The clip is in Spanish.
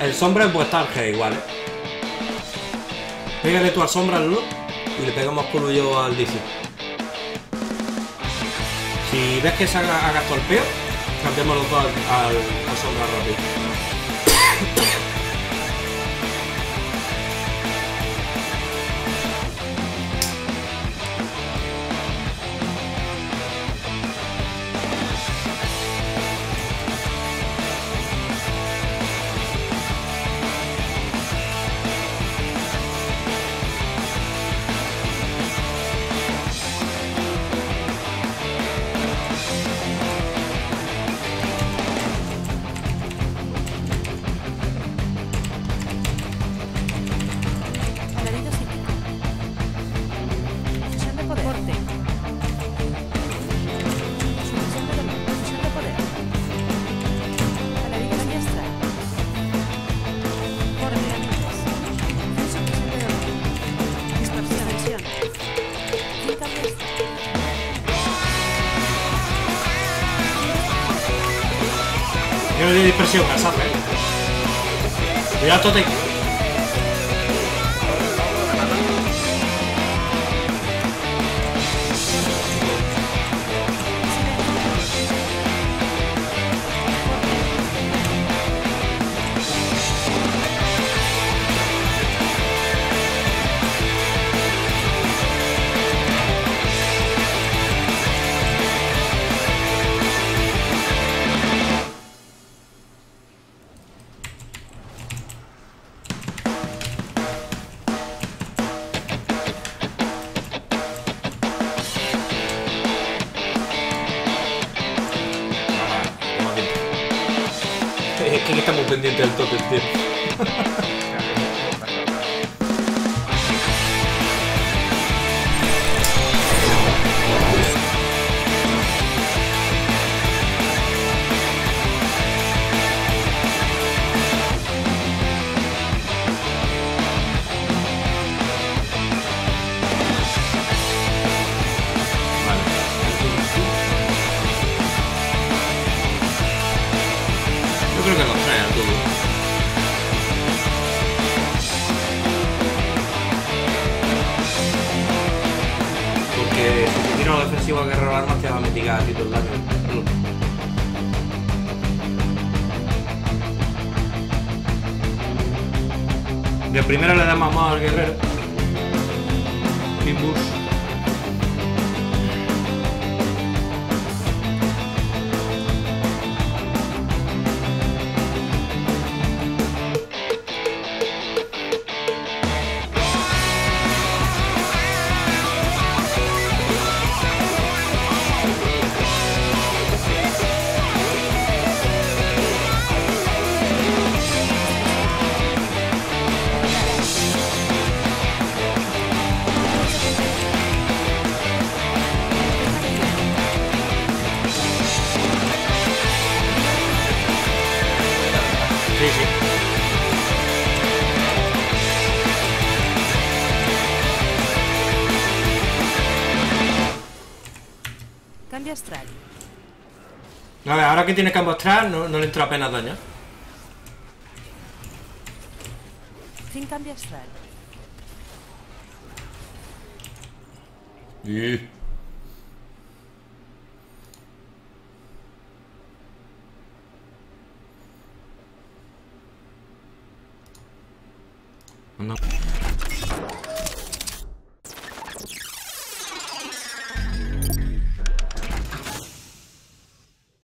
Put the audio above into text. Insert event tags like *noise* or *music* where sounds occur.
El sombra es vuestra G igual, ¿eh? Pégale tú al sombra, Lulu, y le pegamos culo yo al DC. Si ves que se haga, haga torpeo, cambiamos los dos al, al, al sombra rápido. Le di dispersión a Safe. Cuidado, Tote. que estamos pendientes del top 10. *laughs* si tiro lo defensivo a guerrero armas te va a mitigar a. De primera le damos más al guerrero. Pimbus. Sí, sí. Cambio astral. A ver, ahora que tiene campo astral no, no le entra apenas daño. Fin cambio astral. Y... Она...